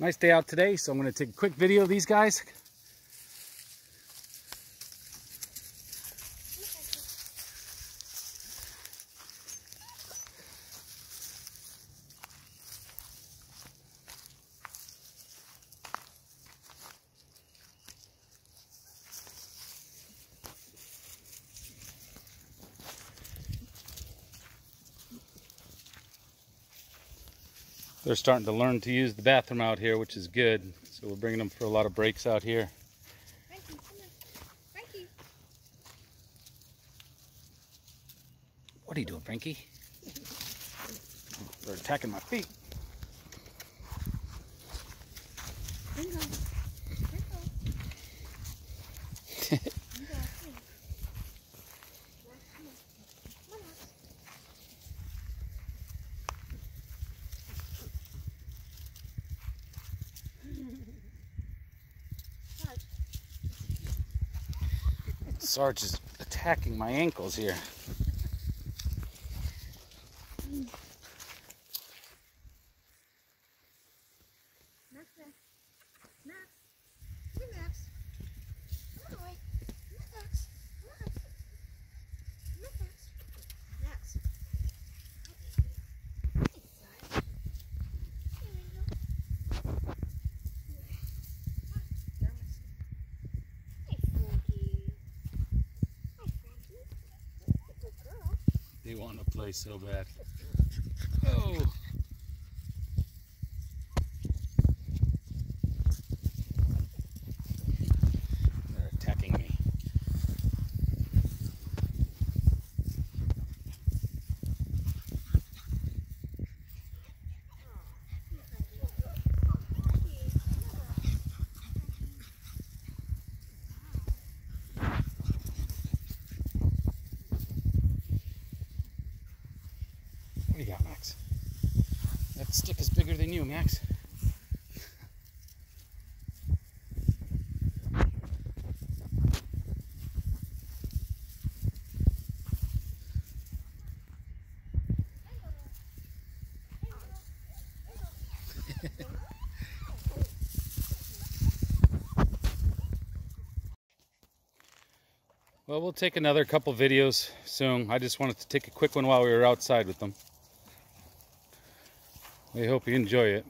Nice day out today, so I'm going to take a quick video of these guys. They're starting to learn to use the bathroom out here, which is good. So we're bringing them for a lot of breaks out here. Frankie, come on. Frankie. What are you doing, Frankie? They're attacking my feet. Sarge is attacking my ankles here. Max, They want to play so bad. Oh. They're attacking me. What do you got, Max? That stick is bigger than you, Max. Well, we'll take another couple videos soon. I just wanted to take a quick one while we were outside with them. We hope you enjoy it.